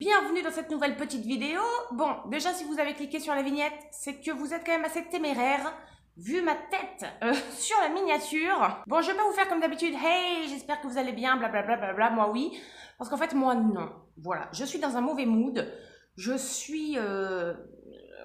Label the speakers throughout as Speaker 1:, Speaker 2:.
Speaker 1: Bienvenue dans cette nouvelle petite vidéo. Bon, déjà si vous avez cliqué sur la vignette, c'est que vous êtes quand même assez téméraire, vu ma tête euh, sur la miniature. Bon, je vais pas vous faire comme d'habitude, hey, j'espère que vous allez bien, blablabla, bla, bla, bla, moi oui. Parce qu'en fait, moi non. Voilà, je suis dans un mauvais mood. Je suis... Euh,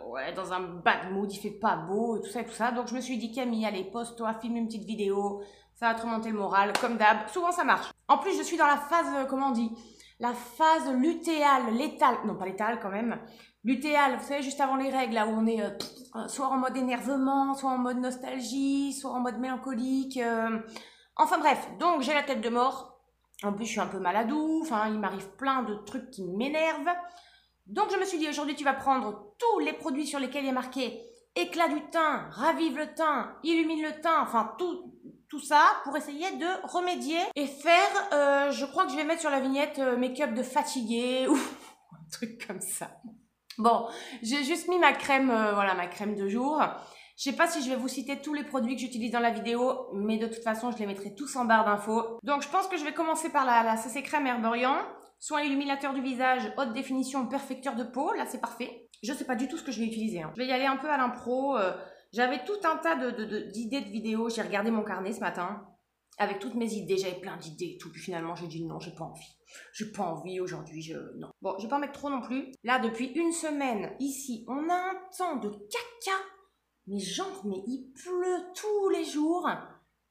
Speaker 1: ouais, dans un bad mood, il fait pas beau et tout ça et tout ça. Donc je me suis dit, Camille, allez, poste-toi, filme une petite vidéo. Ça va te remonter le moral, comme d'hab. Souvent ça marche. En plus, je suis dans la phase, euh, comment on dit La phase lutéale, létale. Non, pas létale quand même. Lutéale, vous savez, juste avant les règles, là où on est euh, soit en mode énervement, soit en mode nostalgie, soit en mode mélancolique. Euh. Enfin bref, donc j'ai la tête de mort. En plus, je suis un peu maladou. Enfin, il m'arrive plein de trucs qui m'énervent. Donc je me suis dit aujourd'hui tu vas prendre tous les produits sur lesquels il a marqué éclat du teint, ravive le teint, illumine le teint, enfin tout, tout ça pour essayer de remédier et faire, euh, je crois que je vais mettre sur la vignette euh, make-up de fatigué ou un truc comme ça. Bon, j'ai juste mis ma crème, euh, voilà ma crème de jour. Je sais pas si je vais vous citer tous les produits que j'utilise dans la vidéo, mais de toute façon, je les mettrai tous en barre d'infos. Donc, je pense que je vais commencer par la, la CC Crème Herborian. Soin illuminateur du visage, haute définition, perfecteur de peau. Là, c'est parfait. Je sais pas du tout ce que je vais utiliser. Hein. Je vais y aller un peu à l'impro. J'avais tout un tas d'idées de, de, de vidéos. J'ai regardé mon carnet ce matin avec toutes mes idées. J'avais plein d'idées et tout. Puis finalement, j'ai dit non, j'ai pas envie. J'ai pas envie aujourd'hui. Je... Non. Bon, je vais pas en mettre trop non plus. Là, depuis une semaine, ici, on a un temps de caca. Mais genre, mais il pleut tous les jours.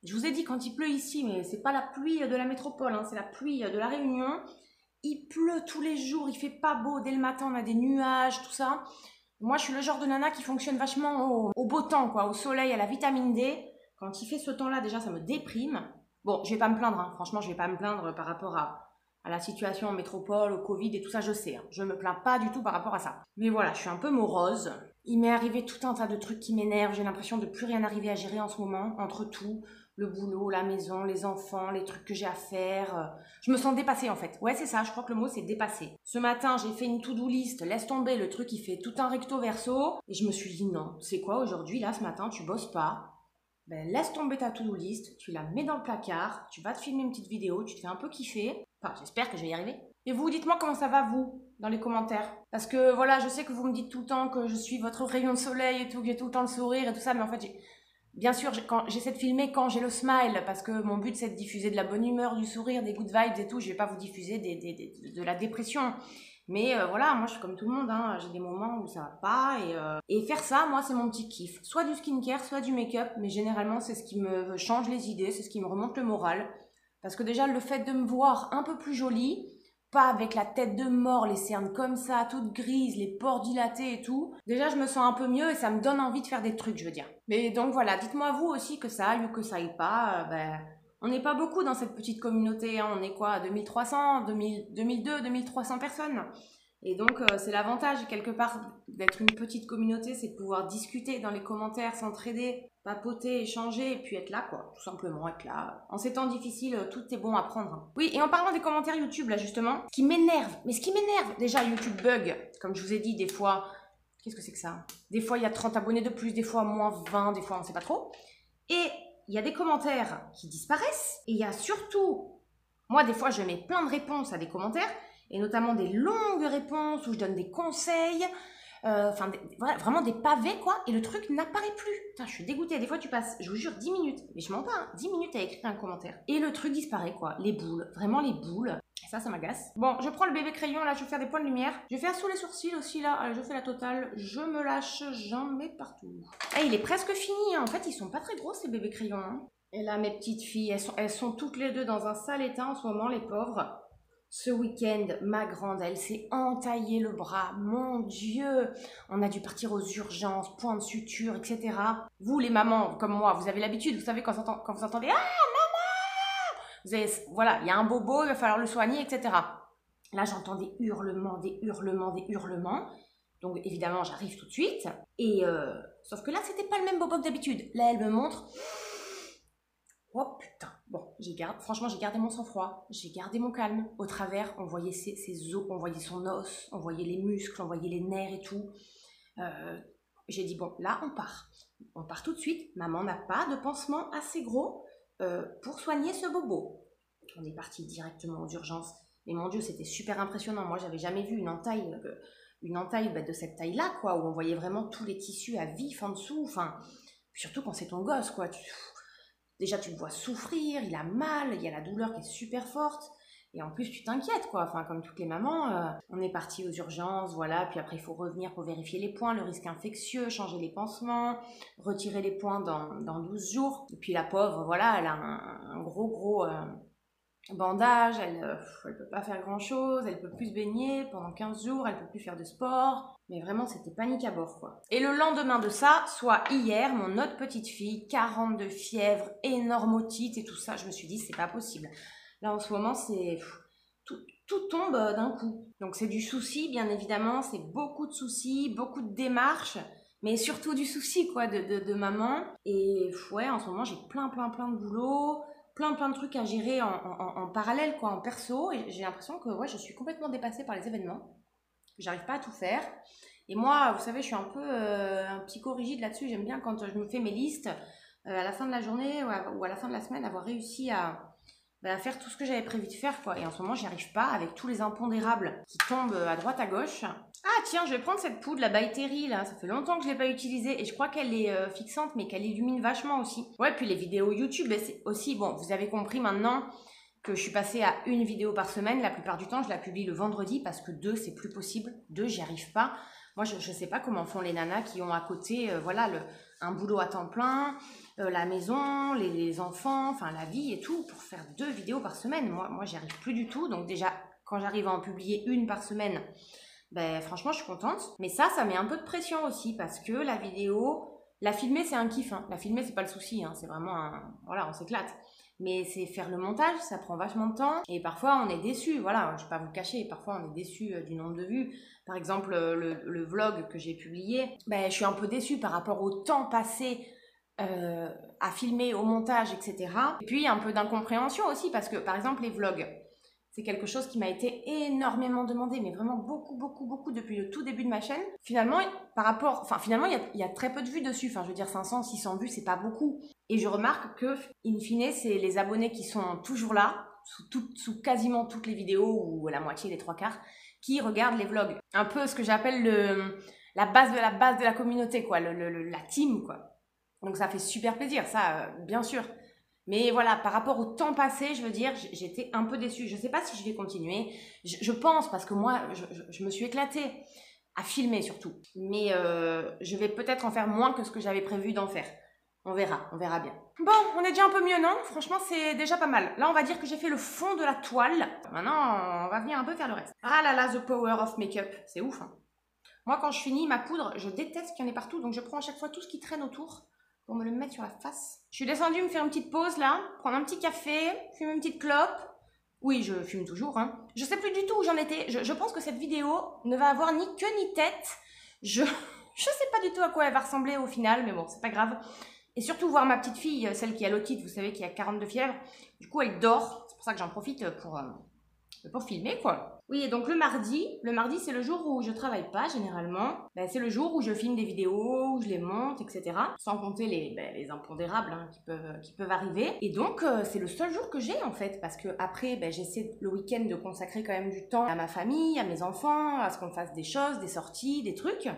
Speaker 1: Je vous ai dit quand il pleut ici, mais c'est pas la pluie de la métropole, hein, c'est la pluie de la Réunion. Il pleut tous les jours, il fait pas beau. Dès le matin, on a des nuages, tout ça. Moi, je suis le genre de nana qui fonctionne vachement au, beau temps, quoi, au soleil, à la vitamine D. Quand il fait ce temps-là, déjà, ça me déprime. Bon, je vais pas me plaindre, hein. franchement, je vais pas me plaindre par rapport à, à la situation en métropole, au Covid et tout ça, je sais. Hein. Je me plains pas du tout par rapport à ça. Mais voilà, je suis un peu morose. Il m'est arrivé tout un tas de trucs qui m'énervent. J'ai l'impression de plus rien arriver à gérer en ce moment, entre tout le boulot, la maison, les enfants, les trucs que j'ai à faire. Euh, je me sens dépassée en fait. Ouais, c'est ça, je crois que le mot c'est dépassée. Ce matin, j'ai fait une to-do list, laisse tomber le truc qui fait tout un recto verso. Et je me suis dit non, c'est quoi aujourd'hui, là, ce matin, tu bosses pas? Ben, laisse tomber ta to-do list, tu la mets dans le placard, tu vas te filmer une petite vidéo, tu te fais un peu kiffer. Enfin, j'espère que je vais y arriver. Et vous, dites-moi comment ça va vous dans les commentaires? Parce que voilà, je sais que vous me dites tout le temps que je suis votre rayon de soleil et tout, que j'ai tout le temps le sourire et tout ça, mais en fait, j'ai Bien sûr, j'essaie de filmer quand j'ai le smile, parce que mon but c'est de diffuser de la bonne humeur, du sourire, des good vibes et tout. Je vais pas vous diffuser de la dépression. Mais euh, voilà, moi je suis comme tout le monde, hein. j'ai des moments où ça va pas. Et, euh, et faire ça, moi c'est mon petit kiff. Soit du skincare, soit du make-up, mais généralement c'est ce qui me change les idées, c'est ce qui me remonte le moral. Parce que déjà le fait de me voir un peu plus jolie, pas avec la tête de mort, les cernes comme ça, toutes grises, les pores dilatés et tout. Déjà, je me sens un peu mieux et ça me donne envie de faire des trucs, je veux dire. Mais donc voilà, dites-moi vous aussi que ça aille ou que ça aille pas. Euh, ben, on n'est pas beaucoup dans cette petite communauté, hein. on est quoi 2300, 2000, 2002, 2300 personnes. Et donc, euh, c'est l'avantage, quelque part, d'être une petite communauté, c'est de pouvoir discuter dans les commentaires, s'entraider, papoter, échanger, puis être là, quoi. Tout simplement, être là. En ces temps difficiles, euh, tout est bon à prendre. Oui, et en parlant des commentaires YouTube, là, justement, ce qui m'énerve, mais ce qui m'énerve, déjà, YouTube bug, comme je vous ai dit, des fois, qu'est-ce que c'est que ça? Des fois, il y a 30 abonnés de plus, des fois, moins 20, des fois, on ne sait pas trop. Et il y a des commentaires qui disparaissent, et il y a surtout, moi, des fois, je mets plein de réponses à des commentaires, et notamment des longues réponses où je donne des conseils, euh, enfin vraiment des pavés quoi, et le truc n'apparaît plus. Putain, je suis dégoûtée. Des fois, tu passes, je vous jure, 10 minutes, mais je mens pas, 10 hein, minutes à écrire un commentaire. Et le truc disparaît quoi, les boules, vraiment les boules. Ça, ça m'agace. Bon, je prends le bébé crayon, là, je vais faire des points de lumière. Je vais faire sous les sourcils aussi, là. Je fais la totale. Je me lâche, j'en mets partout. Et eh, il est presque fini, hein. En fait, ils sont pas très gros, ces bébés crayons. Hein. Et là, mes petites filles, elles sont, elles sont toutes les deux dans un sale état en ce moment, les pauvres. Ce week-end, ma grande, elle s'est entaillée le bras. Mon Dieu On a dû partir aux urgences, point de suture, etc. Vous, les mamans, comme moi, vous avez l'habitude, vous savez quand, vous entendez « Ah, maman !» vous avez, Voilà, il y a un bobo, il va falloir le soigner, etc. Là, j'entends des hurlements, des hurlements, des hurlements. Donc, évidemment, j'arrive tout de suite. Et euh, Sauf que là, c'était pas le même bobo que d'habitude. Là, elle me montre Oh putain. Bon, j'ai franchement, j'ai gardé mon sang-froid, j'ai gardé mon calme. Au travers, on voyait ses, os, on voyait son os, on voyait les muscles, on voyait les nerfs et tout. Euh, j'ai dit, bon, là, on part. On part tout de suite. Maman n'a pas de pansement assez gros euh, pour soigner ce bobo. On est parti directement aux urgences. Mais mon Dieu, c'était super impressionnant. Moi, j'avais jamais vu une entaille, euh, une entaille bah, de cette taille-là, quoi, où on voyait vraiment tous les tissus à vif en dessous. Enfin, surtout quand c'est ton gosse, quoi. Déjà, tu le vois souffrir, il a mal, il y a la douleur qui est super forte. Et en plus, tu t'inquiètes, quoi. Enfin, comme toutes les mamans, euh, on est parti aux urgences, voilà. Puis après, il faut revenir pour vérifier les points, le risque infectieux, changer les pansements, retirer les points dans, dans 12 jours. Et puis la pauvre, voilà, elle a un, gros, gros euh, bandage, elle ne euh, peut pas faire grand-chose, elle peut plus se baigner pendant 15 jours, elle peut plus faire de sport. Mais vraiment, c'était panique à bord, quoi. Et le lendemain de ça, soit hier, mon autre petite fille, 40 de fièvre, énorme otite et tout ça, je me suis dit, c'est pas possible. Là, en ce moment, c'est tout, tombe euh, d'un coup. Donc, c'est du souci, bien évidemment. C'est beaucoup de soucis, beaucoup de démarches, mais surtout du souci, quoi, de, maman. Et ouais, en ce moment, j'ai plein, plein, plein de boulot, plein, plein de trucs à gérer en, parallèle, quoi, en perso. Et j'ai l'impression que ouais, je suis complètement dépassée par les événements. J'arrive pas à tout faire. Et moi, vous savez, je suis un peu euh, un psycho-rigide là-dessus. J'aime bien quand je me fais mes listes euh, à la fin de la journée ou à, la fin de la semaine, avoir réussi à, bah, faire tout ce que j'avais prévu de faire quoi. Et en ce moment, j'y arrive pas avec tous les impondérables qui tombent à droite à gauche. Ah tiens, je vais prendre cette poudre, la By là. Ça fait longtemps que je l'ai pas utilisée et je crois qu'elle est euh, fixante, mais qu'elle illumine vachement aussi. Ouais, puis les vidéos YouTube, c'est aussi bon. Vous avez compris maintenant que je suis passée à une vidéo par semaine. La plupart du temps, je la publie le vendredi parce que deux, c'est plus possible. Deux, j'y arrive pas. Moi, je ne sais pas comment font les nanas qui ont à côté, euh, voilà, le, un boulot à temps plein, euh, la maison, les, enfants, enfin la vie et tout, pour faire deux vidéos par semaine. Moi, moi j'y arrive plus du tout. Donc déjà, quand j'arrive à en publier une par semaine, ben franchement, je suis contente. Mais ça, ça met un peu de pression aussi parce que la vidéo, la filmer, c'est un kiff. Hein. La filmer, c'est pas le souci. Hein. C'est vraiment un... Voilà, on s'éclate. Mais c'est faire le montage, ça prend vachement de temps. Et parfois, on est déçu. Voilà, je vais pas vous le cacher. Parfois, on est déçu euh, du nombre de vues. Par exemple, euh, le, vlog que j'ai publié, ben, je suis un peu déçue par rapport au temps passé euh, à filmer, au montage, etc. Et puis un peu d'incompréhension aussi, parce que par exemple les vlogs, c'est quelque chose qui m'a été énormément demandé, mais vraiment beaucoup, beaucoup, beaucoup depuis le tout début de ma chaîne. Finalement, par rapport, enfin finalement, il y, a, très peu de vues dessus. Enfin, je veux dire 500, 600 vues, c'est pas beaucoup. Et je remarque que, in fine, c'est les abonnés qui sont toujours là, sous, sous quasiment toutes les vidéos ou la moitié, les trois quarts, qui regardent les vlogs. Un peu ce que j'appelle le la base de la base de la communauté, quoi, la team, quoi. Donc ça fait super plaisir, ça, euh, bien sûr. Mais voilà, par rapport au temps passé, je veux dire, j'étais un peu déçue. Je ne sais pas si je vais continuer. Je, pense, parce que moi, je, me suis éclatée à filmer surtout. Mais euh, je vais peut-être en faire moins que ce que j'avais prévu d'en faire. On verra, on verra bien. Bon, on est déjà un peu mieux, non? Franchement, c'est déjà pas mal. Là, on va dire que j'ai fait le fond de la toile. Maintenant, on va venir un peu faire le reste. Ah là là, the power of make-up. C'est ouf, hein Moi, quand je finis ma poudre, je déteste qu'il y en ait partout. Donc, je prends à chaque fois tout ce qui traîne autour pour me le mettre sur la face. Je suis descendue me faire une petite pause là, prendre un petit café, fumer une petite clope. Oui, je fume toujours. Hein. Je sais plus du tout où j'en étais. Je, pense que cette vidéo ne va avoir ni queue ni tête. Je je sais pas du tout à quoi elle va ressembler au final, mais bon, c'est pas grave. Et surtout voir ma petite fille, celle qui a l'otite, vous savez, qui a 42 fièvre. Du coup, elle dort. C'est pour ça que j'en profite pour, euh, pour filmer, quoi. Oui, et donc le mardi, le mardi c'est le jour où je travaille pas généralement. Ben, c'est le jour où je filme des vidéos, où je les monte, etc. Sans compter les, ben, les impondérables hein, qui, peuvent, arriver. Et donc euh, c'est le seul jour que j'ai en fait, parce que après ben, j'essaie le week-end de consacrer quand même du temps à ma famille, à mes enfants, à ce qu'on fasse des choses, des sorties, des trucs.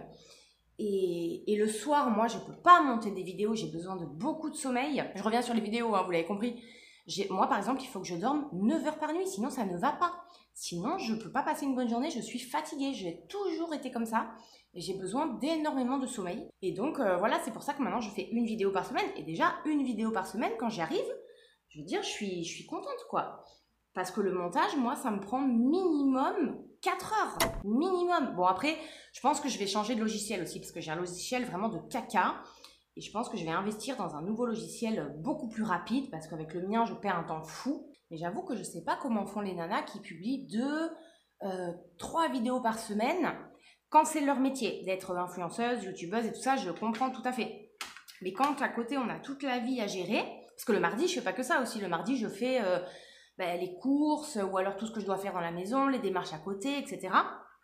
Speaker 1: Et, et, le soir, moi, je peux pas monter des vidéos, j'ai besoin de beaucoup de sommeil. Je reviens sur les vidéos, hein, vous l'avez compris. Moi, par exemple, il faut que je dorme 9 heures par nuit, sinon ça ne va pas. Sinon, je ne peux pas passer une bonne journée, je suis fatiguée, j'ai toujours été comme ça. J'ai besoin d'énormément de sommeil. Et donc, euh, voilà, c'est pour ça que maintenant, je fais une vidéo par semaine. Et déjà, une vidéo par semaine, quand j'y arrive, je veux dire, je suis, je suis contente, quoi. Parce que le montage, moi, ça me prend minimum 4 heures. Minimum. Bon, après, je pense que je vais changer de logiciel aussi, parce que j'ai un logiciel vraiment de caca. Et je pense que je vais investir dans un nouveau logiciel beaucoup plus rapide parce qu'avec le mien, je perds un temps fou. Mais j'avoue que je ne sais pas comment font les nanas qui publient deux, euh, trois vidéos par semaine quand c'est leur métier d'être influenceuse, youtubeuse et tout ça, je comprends tout à fait. Mais quand à côté on a toute la vie à gérer, parce que le mardi je fais pas que ça aussi, le mardi je fais euh, ben, les courses ou alors tout ce que je dois faire dans la maison, les démarches à côté, etc.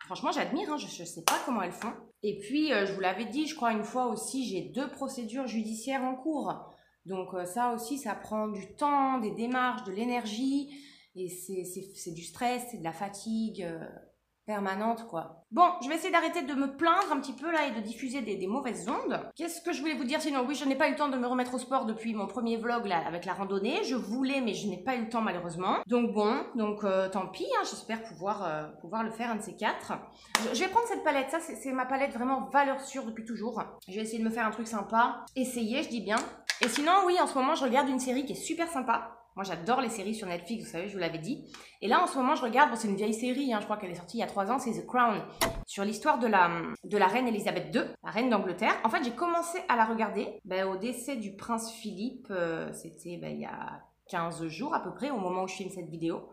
Speaker 1: Franchement, j'admire, hein, je ne sais pas comment elles font. Et puis, euh, je vous l'avais dit, je crois une fois aussi, j'ai deux procédures judiciaires en cours. Donc euh, ça aussi, ça prend du temps, des démarches, de l'énergie. Et c'est du stress, c'est de la fatigue. Euh, permanente, quoi. Bon, je vais essayer d'arrêter de me plaindre un petit peu là et de diffuser des, mauvaises ondes. Qu'est-ce que je voulais vous dire sinon? Oui, je n'ai pas eu le temps de me remettre au sport depuis mon premier vlog là avec la randonnée. Je voulais, mais je n'ai pas eu le temps malheureusement. Donc bon, donc euh, tant pis. Hein, j'espère pouvoir pouvoir le faire un de ces quatre. Je, vais prendre cette palette. Ça, c'est ma palette vraiment valeur sûre depuis toujours. Je vais essayer de me faire un truc sympa. Essayer, je dis bien. Et sinon, oui, en ce moment, je regarde une série qui est super sympa. Moi, j'adore les séries sur Netflix, vous savez, je vous l'avais dit. Et là, en ce moment, je regarde, bon, c'est une vieille série, hein, je crois qu'elle est sortie il y a trois ans, c'est The Crown, sur l'histoire de la, de la reine Elisabeth II, la reine d'Angleterre. En fait, j'ai commencé à la regarder ben, au décès du prince Philippe, euh, c'était ben, il y a 15 jours à peu près, au moment où je filme cette vidéo.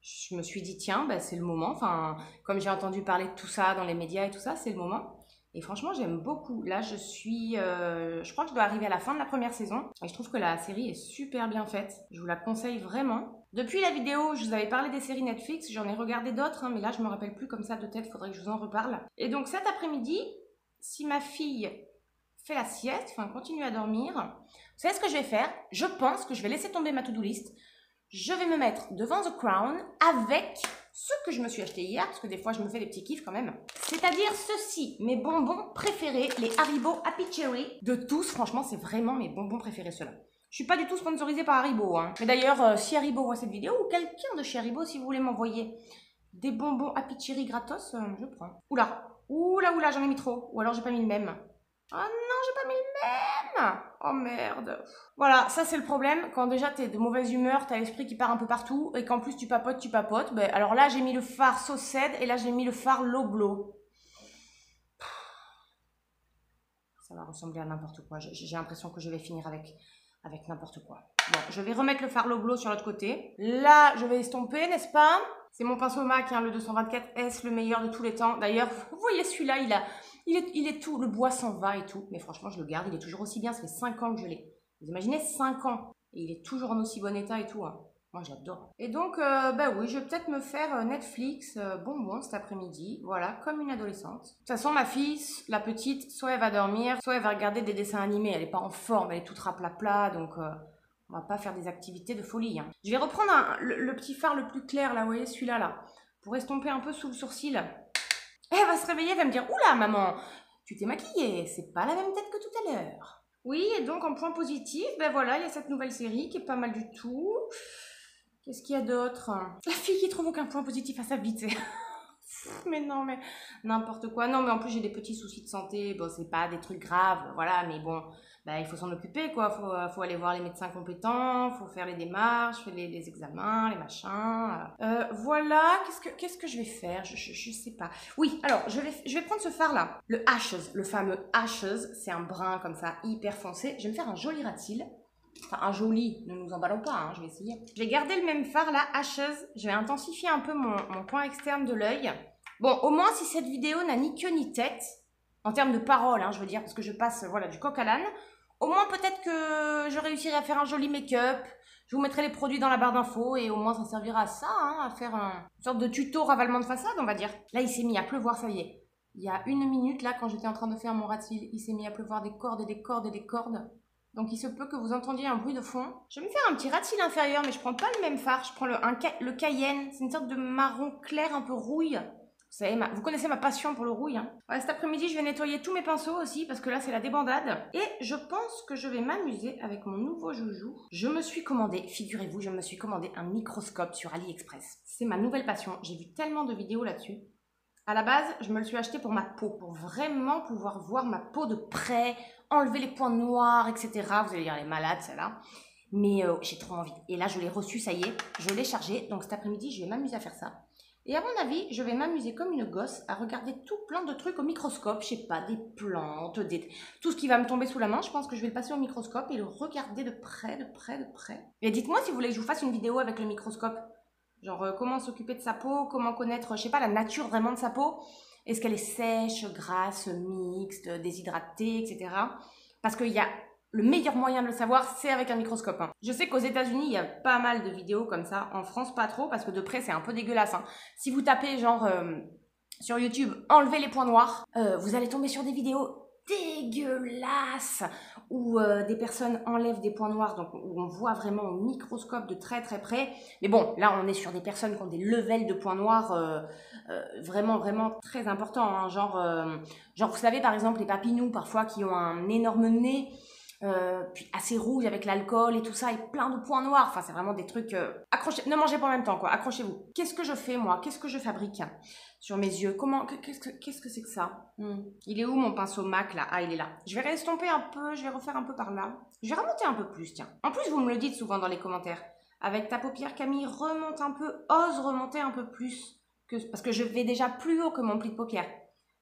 Speaker 1: Je me suis dit, tiens, ben, c'est le moment. Enfin, comme j'ai entendu parler de tout ça dans les médias et tout ça, c'est le moment. Et franchement, j'aime beaucoup. Là, je suis. Euh, je crois que je dois arriver à la fin de la première saison. Et je trouve que la série est super bien faite. Je vous la conseille vraiment. Depuis la vidéo, je vous avais parlé des séries Netflix. J'en ai regardé d'autres, hein, mais là, je me rappelle plus comme ça de tête. Faudrait que je vous en reparle. Et donc, cet après-midi, si ma fille fait la sieste, enfin, continue à dormir, vous savez ce que je vais faire? Je pense que je vais laisser tomber ma to-do list. Je vais me mettre devant The Crown avec ce que je me suis acheté hier, parce que des fois je me fais des petits kiffs quand même. C'est-à-dire ceci, mes bonbons préférés, les Haribo Happy Cherry. De tous, franchement, c'est vraiment mes bonbons préférés ceux-là. Je suis pas du tout sponsorisée par Haribo. Hein. Mais d'ailleurs, euh, si Haribo voit cette vidéo, ou quelqu'un de chez Haribo, si vous voulez m'envoyer des bonbons Happy Cherry gratos, euh, je prends. Oula, oula, oula, j'en ai mis trop. Ou alors j'ai pas mis le même. Oh non, j'ai pas mis le même Oh merde Voilà, ça c'est le problème, quand déjà t'es de mauvaise humeur, t'as l'esprit qui part un peu partout, et qu'en plus tu papotes, tu papotes, ben, alors là j'ai mis le phare Saucède, et là j'ai mis le phare Loblo. Ça va ressembler à n'importe quoi, j'ai l'impression que je vais finir avec, avec n'importe quoi. Bon, je vais remettre le phare Loblo sur l'autre côté. Là, je vais estomper, n'est-ce pas? C'est mon pinceau MAC, hein, le 224S, le meilleur de tous les temps. D'ailleurs, vous voyez celui-là, il a il est, tout, le bois s'en va et tout, mais franchement, je le garde, il est toujours aussi bien, ça fait 5 ans que je l'ai. Vous imaginez 5 ans Et il est toujours en aussi bon état et tout. Hein. Moi, j'adore. Et donc, euh, bah oui, je vais peut-être me faire euh, Netflix euh, bonbon cet après-midi. Voilà, comme une adolescente. De toute façon, ma fille, la petite, soit elle va dormir, soit elle va regarder des dessins animés. Elle n'est pas en forme, elle est toute rapla-plat, donc on va pas faire des activités de folie. Hein. Je vais reprendre le, petit phare le plus clair, là, vous voyez, celui-là, là, pour estomper un peu sous le sourcil. Elle va se réveiller, elle va me dire Oula, maman, tu t'es maquillée, c'est pas la même tête que tout à l'heure. Oui, et donc en point positif, ben voilà, il y a cette nouvelle série qui est pas mal du tout. Qu'est-ce qu'il y a d'autre? La fille qui trouve aucun point positif à sa vie, mais non, mais n'importe quoi. Non, mais en plus, j'ai des petits soucis de santé. Bon, c'est pas des trucs graves, voilà, mais bon, bah, il faut s'en occuper, quoi. Faut, euh, faut aller voir les médecins compétents, faut faire les démarches, faire les, examens, les machins. Euh, voilà, qu'est-ce que, qu'est-ce que je vais faire? Je, je, sais pas. Oui, alors, je vais, je vais prendre ce phare-là. Le Ashes, le fameux Ashes. C'est un brun comme ça, hyper foncé. Je vais me faire un joli ratil. Enfin, un joli, ne nous emballons pas, hein, je vais essayer. Je vais garder le même phare là, Ashes. Je vais intensifier un peu mon, mon point externe de l'œil. Bon, au moins, si cette vidéo n'a ni queue ni tête, en termes de parole, hein, je veux dire, parce que je passe voilà, du coq à l'âne, au moins, peut-être que je réussirai à faire un joli make-up. Je vous mettrai les produits dans la barre d'infos et au moins ça servira à ça, hein, à faire un, une sorte de tuto ravalement de façade, on va dire. Là, il s'est mis à pleuvoir, ça y est. Il y a une minute, là, quand j'étais en train de faire mon ratil, il s'est mis à pleuvoir des cordes et des cordes et des cordes. Donc il se peut que vous entendiez un bruit de fond. Je vais me faire un petit ratil inférieur, mais je prends pas le même phare. Je prends le Cayenne. C'est une sorte de marron clair, un peu rouille. Vous, vous connaissez ma passion pour le rouille. Hein. cet après-midi, je vais nettoyer tous mes pinceaux aussi parce que là, c'est la débandade. Et je pense que je vais m'amuser avec mon nouveau joujou. Je me suis commandé, figurez-vous, je me suis commandé un microscope sur AliExpress. C'est ma nouvelle passion. J'ai vu tellement de vidéos là-dessus. À la base, je me le suis acheté pour ma peau, pour vraiment pouvoir voir ma peau de près, enlever les points noirs, etc. Vous allez dire, elle est malade, celle-là. Mais euh, j'ai trop envie. Et là, je l'ai reçu, ça y est, je l'ai chargé. Donc cet après-midi, je vais m'amuser à faire ça. Et à mon avis, je vais m'amuser comme une gosse à regarder tout plein de trucs au microscope. Je sais pas, des plantes, des... tout ce qui va me tomber sous la main. Je pense que je vais le passer au microscope et le regarder de près, de près, de près. Et dites-moi si vous voulez que je vous fasse une vidéo avec le microscope. Genre euh, comment s'occuper de sa peau, comment connaître, je sais pas, la nature vraiment de sa peau. Est-ce qu'elle est sèche, grasse, mixte, déshydratée, etc. Parce qu'il y a le meilleur moyen de le savoir, c'est avec un microscope. Hein. Je sais qu'aux États-Unis, il y a pas mal de vidéos comme ça. En France, pas trop, parce que de près, c'est un peu dégueulasse. Hein. Si vous tapez, genre, euh, sur YouTube, enlever les points noirs, euh, vous allez tomber sur des vidéos dégueulasse où euh, des personnes enlèvent des points noirs, donc où on voit vraiment au microscope de très très près. Mais bon, là on est sur des personnes qui ont des levels de points noirs vraiment vraiment très importants. Hein. genre, genre, vous savez par exemple les papinous parfois qui ont un énorme nez. Puis assez rouge avec l'alcool et tout ça, et plein de points noirs. Enfin, c'est vraiment des trucs. accrochez, ne mangez pas en même temps, quoi. Accrochez-vous. Qu'est-ce que je fais, moi? Qu'est-ce que je fabrique sur mes yeux? Comment Qu'est-ce que c'est -ce que, ça? Hmm. Il est où mon pinceau MAC là? Ah, il est là. Je vais restomper un peu, je vais refaire un peu par là. Je vais remonter un peu plus, tiens. En plus, vous me le dites souvent dans les commentaires. Avec ta paupière, Camille, remonte un peu, ose remonter un peu plus. Parce que je vais déjà plus haut que mon pli de paupière.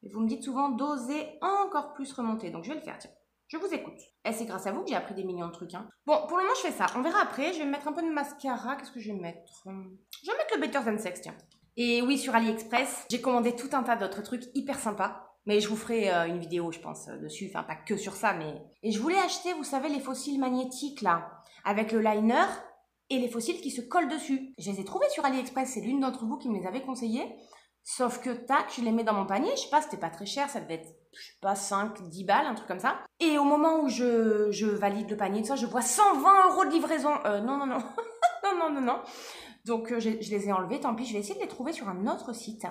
Speaker 1: Et vous me dites souvent d'oser encore plus remonter. Donc je vais le faire, tiens. Je vous écoute. Et c'est grâce à vous que j'ai appris des millions de trucs. Hein. Bon, pour le moment, je fais ça. On verra après. Je vais mettre un peu de mascara. Qu'est-ce que je vais mettre? Je vais mettre le Better Than Sex, tiens. Et oui, sur AliExpress, j'ai commandé tout un tas d'autres trucs hyper sympas. Mais je vous ferai euh, une vidéo, je pense, euh, dessus. Enfin, pas que sur ça, mais... Et je voulais acheter, vous savez, les fossiles magnétiques, là. Avec le liner et les fossiles qui se collent dessus. Je les ai trouvés sur AliExpress. C'est l'une d'entre vous qui me les avait conseillés. Sauf que, tac, je les mets dans mon panier. Je sais pas, c'était pas très cher. Ça devait être, je sais pas, 5, 10 balles, un truc comme ça. Et au moment où je, valide le panier, ça, je vois 120 euros de livraison. Euh, non, non, non. non, non, non, non. Donc euh, je, les ai enlevés, tant pis, je vais essayer de les trouver sur un autre site.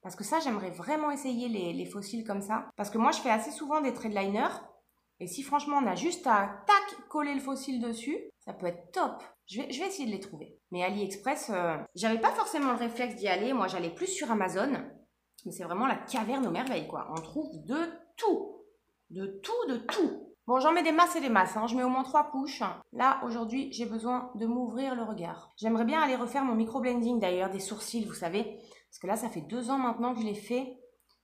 Speaker 1: Parce que ça, j'aimerais vraiment essayer les, fossiles comme ça. Parce que moi, je fais assez souvent des traits de liner. Et si franchement, on a juste à, tac, coller le fossile dessus, ça peut être top. Je vais, essayer de les trouver. Mais AliExpress, euh, j'avais pas forcément le réflexe d'y aller. Moi, j'allais plus sur Amazon. Mais c'est vraiment la caverne aux merveilles, quoi. On trouve de tout. De tout, de tout. Bon, j'en mets des masses et des masses, hein. je mets au moins trois couches. Là, aujourd'hui, j'ai besoin de m'ouvrir le regard. J'aimerais bien aller refaire mon micro-blending d'ailleurs, des sourcils, vous savez. Parce que là, ça fait deux ans maintenant que je l'ai fait.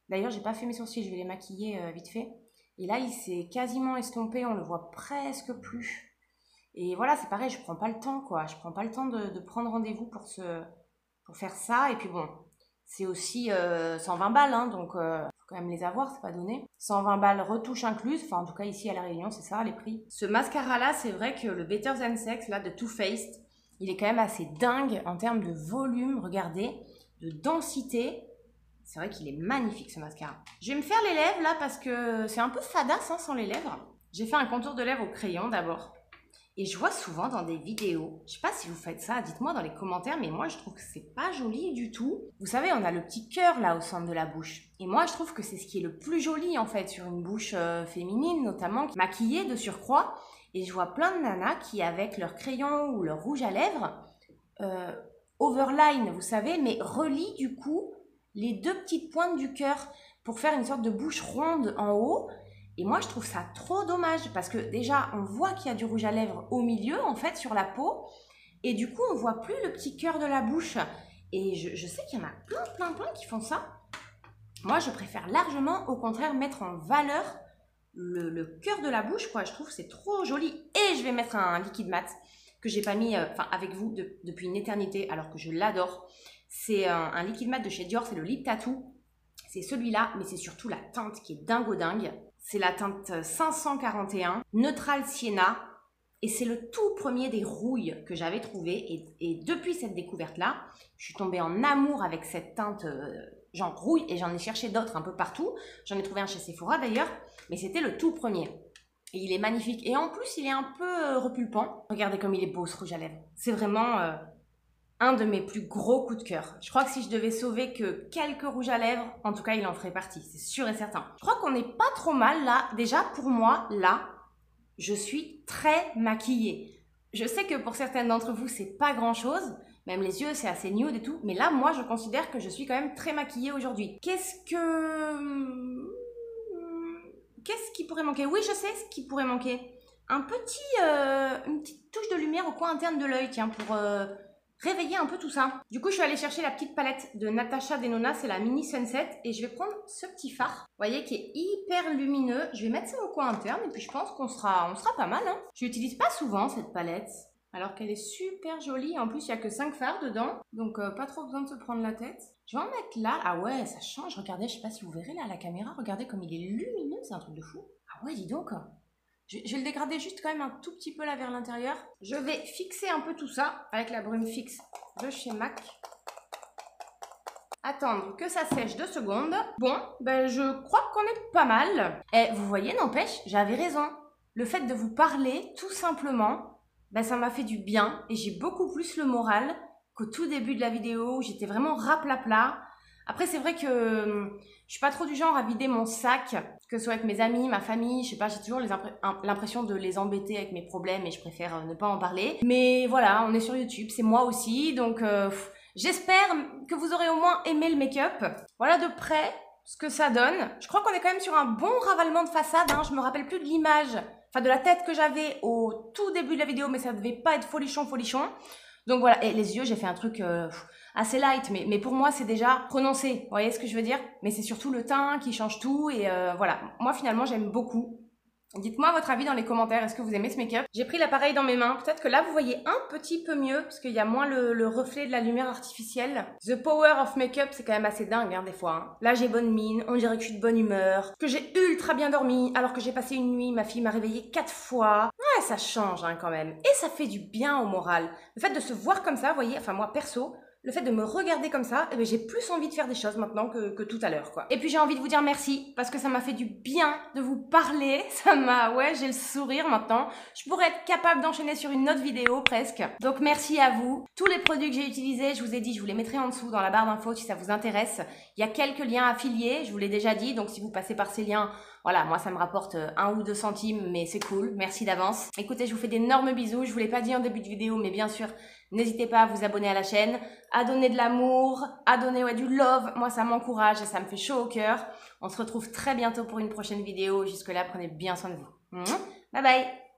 Speaker 1: D'ailleurs, j'ai pas fait mes sourcils, je vais les maquiller euh, vite fait. Et là, il s'est quasiment estompé, on le voit presque plus. Et voilà, c'est pareil, je prends pas le temps, quoi. Je prends pas le temps de, prendre rendez-vous pour, pour faire ça. Et puis bon, c'est aussi 120 euh, balles, hein, donc euh, quand même les avoir, c'est pas donné. 120 balles retouche incluse, enfin en tout cas ici à La Réunion, c'est ça les prix. Ce mascara-là, c'est vrai que le Better Than Sex, là, de Too Faced, il est quand même assez dingue en termes de volume, regardez, de densité. C'est vrai qu'il est magnifique ce mascara. Je vais me faire les lèvres là parce que c'est un peu fadasse hein, sans les lèvres. J'ai fait un contour de lèvres au crayon d'abord. Et je vois souvent dans des vidéos, je sais pas si vous faites ça, dites-moi dans les commentaires, mais moi je trouve que c'est pas joli du tout. Vous savez, on a le petit cœur là au centre de la bouche. Et moi je trouve que c'est ce qui est le plus joli en fait sur une bouche euh, féminine, notamment maquillée de surcroît. Et je vois plein de nanas qui avec leur crayon ou leur rouge à lèvres, euh, overline, vous savez, mais relie du coup les deux petites pointes du cœur pour faire une sorte de bouche ronde en haut et moi, je trouve ça trop dommage parce que déjà, on voit qu'il y a du rouge à lèvres au milieu, en fait, sur la peau. Et du coup, on voit plus le petit cœur de la bouche. Et je, sais qu'il y en a plein, plein, plein qui font ça. Moi, je préfère largement, au contraire, mettre en valeur le, cœur de la bouche, quoi. Je trouve c'est trop joli. Et je vais mettre un liquide mat que j'ai pas mis, euh, avec vous depuis une éternité, alors que je l'adore. C'est un, un, liquide mat de chez Dior, c'est le Lip Tattoo. C'est celui-là, mais c'est surtout la teinte qui est dingo dingue. C'est la teinte 541, Neutral Sienna. Et c'est le tout premier des rouilles que j'avais trouvé. Et, depuis cette découverte-là, je suis tombée en amour avec cette teinte euh, genre rouille. Et j'en ai cherché d'autres un peu partout. J'en ai trouvé un chez Sephora d'ailleurs. Mais c'était le tout premier. Et il est magnifique. Et en plus, il est un peu euh, repulpant. Regardez comme il est beau ce rouge à lèvres. C'est vraiment euh, un de mes plus gros coups de cœur. Je crois que si je devais sauver que quelques rouges à lèvres, en tout cas, il en ferait partie, c'est sûr et certain. Je crois qu'on n'est pas trop mal là. Déjà, pour moi, là, je suis très maquillée. Je sais que pour certaines d'entre vous, c'est pas grand chose. Même les yeux, c'est assez nude et tout. Mais là, moi, je considère que je suis quand même très maquillée aujourd'hui. Qu'est-ce que... Qu'est-ce qui pourrait manquer? Oui, je sais ce qui pourrait manquer. Un petit... Euh, une petite touche de lumière au coin interne de l'œil, tiens, pour... Euh, réveiller un peu tout ça. Du coup, je suis allée chercher la petite palette de Natasha Denona, c'est la Mini Sunset, et je vais prendre ce petit phare, vous voyez, qui est hyper lumineux. Je vais mettre ça au coin interne, et puis je pense qu'on sera, on sera pas mal. Hein. Je l'utilise pas souvent, cette palette, alors qu'elle est super jolie. En plus, il n'y a que 5 fards dedans, donc euh, pas trop besoin de se prendre la tête. Je vais en mettre là. Ah ouais, ça change. Regardez, je sais pas si vous verrez là la caméra, regardez comme il est lumineux, c'est un truc de fou. Ah ouais, dis donc je, vais le dégrader juste quand même un tout petit peu là vers l'intérieur. Je vais fixer un peu tout ça avec la brume fixe de chez MAC. attendre que ça sèche deux secondes. Bon, ben je crois qu'on est pas mal. Et vous voyez, n'empêche, j'avais raison. Le fait de vous parler, tout simplement, ben ça m'a fait du bien et j'ai beaucoup plus le moral qu'au tout début de la vidéo où j'étais vraiment raplapla. Après, c'est vrai que hum, je suis pas trop du genre à vider mon sac, que ce soit avec mes amis, ma famille, je sais pas, j'ai toujours l'impression de les embêter avec mes problèmes et je préfère euh, ne pas en parler. Mais voilà, on est sur YouTube, c'est moi aussi, donc euh, j'espère que vous aurez au moins aimé le make-up. Voilà de près ce que ça donne. Je crois qu'on est quand même sur un bon ravalement de façade, hein. je me rappelle plus de l'image, enfin de la tête que j'avais au tout début de la vidéo, mais ça devait pas être folichon, folichon. Donc voilà, et les yeux, j'ai fait un truc... Euh, assez light, mais, mais pour moi c'est déjà prononcé, vous voyez ce que je veux dire? Mais c'est surtout le teint qui change tout, et euh, voilà. Moi finalement j'aime beaucoup. Dites-moi votre avis dans les commentaires, est-ce que vous aimez ce make-up? J'ai pris l'appareil dans mes mains, peut-être que là vous voyez un petit peu mieux, parce qu'il y a moins le, reflet de la lumière artificielle. The power of make-up, c'est quand même assez dingue hein, des fois. Hein. Là j'ai bonne mine, on dirait que je suis de bonne humeur, que j'ai ultra bien dormi, alors que j'ai passé une nuit, ma fille m'a réveillée quatre fois. Ouais, ça change hein, quand même. Et ça fait du bien au moral. Le fait de se voir comme ça, vous voyez, enfin moi perso, le fait de me regarder comme ça, eh ben, j'ai plus envie de faire des choses maintenant que, que tout à l'heure, quoi. Et puis j'ai envie de vous dire merci, parce que ça m'a fait du bien de vous parler, ça m'a, ouais, j'ai le sourire maintenant. Je pourrais être capable d'enchaîner sur une autre vidéo, presque. Donc merci à vous. Tous les produits que j'ai utilisés, je vous ai dit, je vous les mettrai en dessous dans la barre d'infos si ça vous intéresse. Il y a quelques liens affiliés, je vous l'ai déjà dit, donc si vous passez par ces liens, voilà, moi ça me rapporte euh, un ou deux centimes, mais c'est cool, merci d'avance. Écoutez, je vous fais d'énormes bisous, je vous l'ai pas dit en début de vidéo, mais bien sûr, n'hésitez pas à vous abonner à la chaîne, à donner de l'amour, à donner ouais, du love, moi ça m'encourage et ça me fait chaud au cœur. On se retrouve très bientôt pour une prochaine vidéo, jusque là prenez bien soin de vous. Bye bye